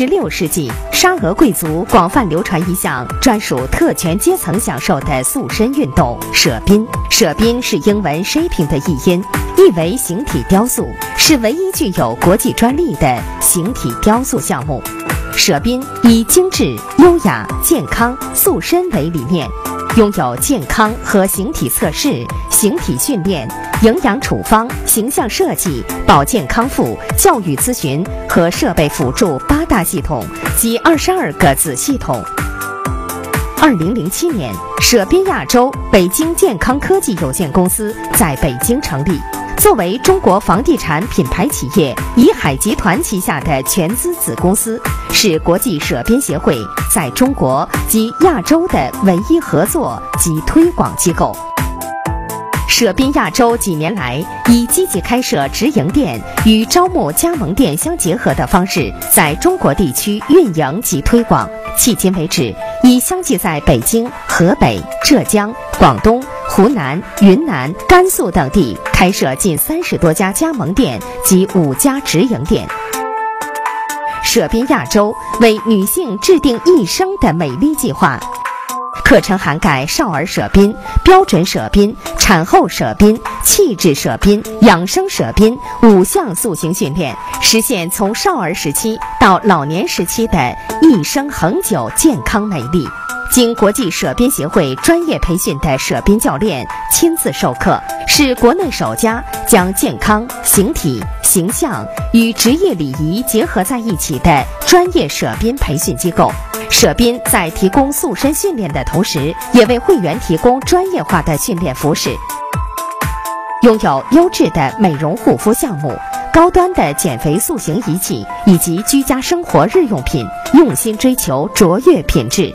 十六世纪，沙俄贵族广泛流传一项专属特权阶层享受的塑身运动——舍宾。舍宾是英文 “shaping” 的译音，意为形体雕塑，是唯一具有国际专利的形体雕塑项目。舍宾以精致、优雅、健康、塑身为理念。拥有健康和形体测试、形体训练、营养处方、形象设计、保健康复、教育咨询和设备辅助八大系统及二十二个子系统。二零零七年，舍宾亚洲北京健康科技有限公司在北京成立。作为中国房地产品牌企业怡海集团旗下的全资子公司，是国际舍宾协会在中国及亚洲的唯一合作及推广机构。舍宾亚洲几年来以积极开设直营店与招募加盟店相结合的方式，在中国地区运营及推广。迄今为止，已相继在北京、河北、浙江、广东。湖南、云南、甘肃等地开设近三十多家加盟店及五家直营店。舍宾亚洲为女性制定一生的美丽计划，课程涵盖少儿舍宾、标准舍宾、产后舍宾、气质舍宾、养生舍宾五项塑形训练，实现从少儿时期到老年时期的一生恒久健康美丽。经国际舍宾协会专业培训的舍宾教练亲自授课，是国内首家将健康、形体、形象与职业礼仪结合在一起的专业舍宾培训机构。舍宾在提供塑身训练的同时，也为会员提供专业化的训练服饰，拥有优质的美容护肤项目、高端的减肥塑形仪器以及居家生活日用品，用心追求卓越品质。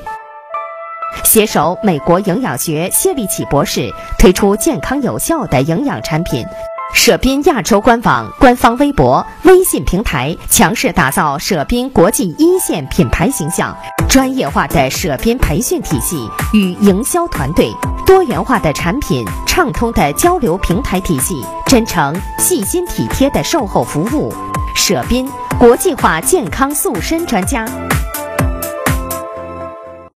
携手美国营养学谢立起博士推出健康有效的营养产品，舍宾亚洲官网、官方微博、微信平台强势打造舍宾国际一线品牌形象，专业化的舍宾培训体系与营销团队，多元化的产品，畅通的交流平台体系，真诚细心体贴的售后服务，舍宾国际化健康塑身专家。